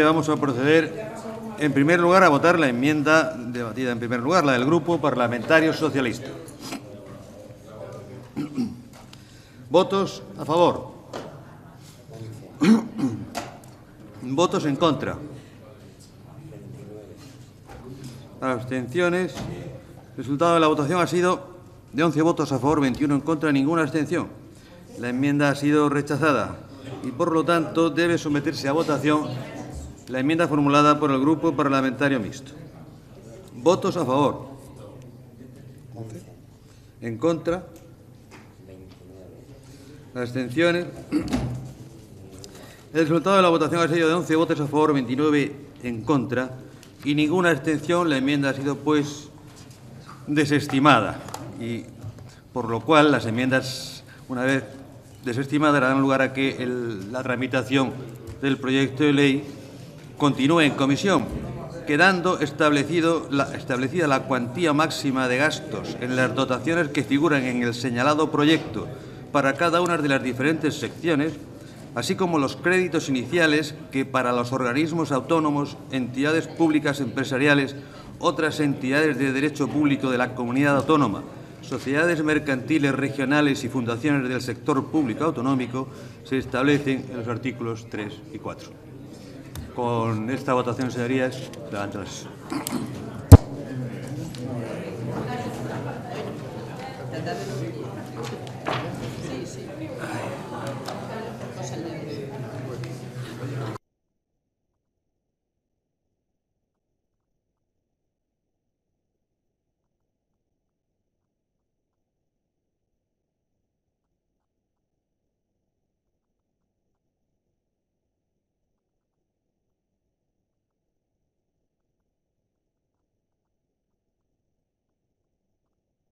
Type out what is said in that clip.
Vamos a proceder, en primer lugar, a votar la enmienda debatida en primer lugar, la del Grupo Parlamentario Socialista. ¿Votos a favor? ¿Votos en contra? Abstenciones. El resultado de la votación ha sido de 11 votos a favor, 21 en contra, ninguna abstención. La enmienda ha sido rechazada y, por lo tanto, debe someterse a votación la enmienda formulada por el Grupo Parlamentario Mixto. ¿Votos a favor? ¿En contra? Abstenciones. El resultado de la votación ha sido de 11 votos a favor, 29 en contra y ninguna abstención. La enmienda ha sido, pues, desestimada y por lo cual las enmiendas, una vez desestimadas, darán lugar a que la tramitación del proyecto de ley continúe en comisión, quedando establecida la cuantía máxima de gastos en las dotaciones que figuran en el señalado proyecto para cada una de las diferentes secciones, así como los créditos iniciales que para los organismos autónomos, entidades públicas empresariales, otras entidades de derecho público de la comunidad autónoma, sociedades mercantiles regionales y fundaciones del sector público autonómico se establecen en los artículos 3 y 4. Con esta votación, señorías, levantas.